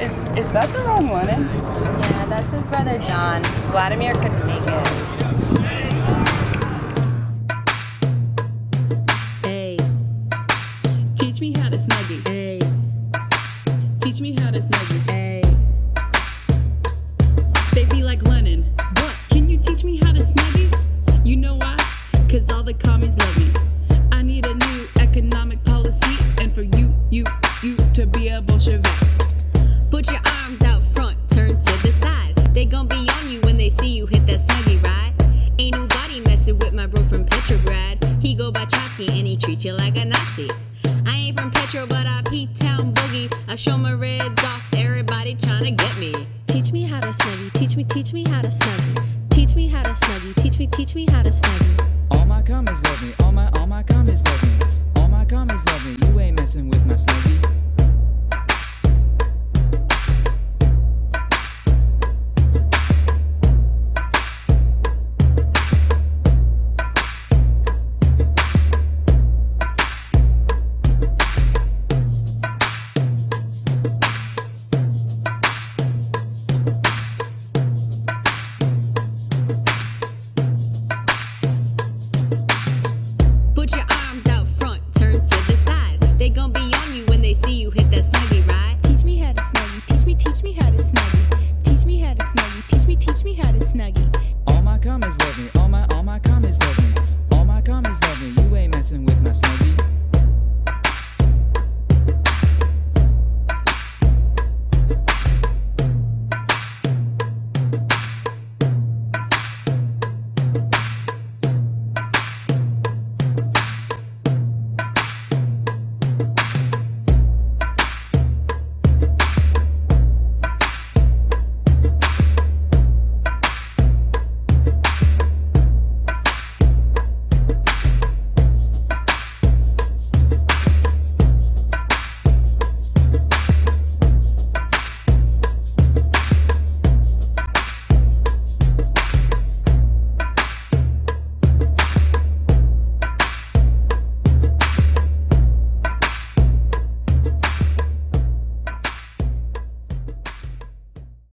Is is that the wrong one? Yeah, that's his brother John. Vladimir couldn't make it. Hey, teach me how to snuggie. Hey, teach me how to snuggie. Hey, Trotsky and he treat you like a Nazi. I ain't from Petro, but I P-Town boogie. I show my ribs off, everybody tryna get me. Teach me how to snuggie. Teach me, teach me how to snuggie. Teach me how to snuggie. Teach me, teach me how to snuggie. All my commies love me. All my all my commies love me. All my commies love me. You ain't messing with my snuggie. teach me how to snuggie. All my commas love me. All my all my commas love me. All my commas.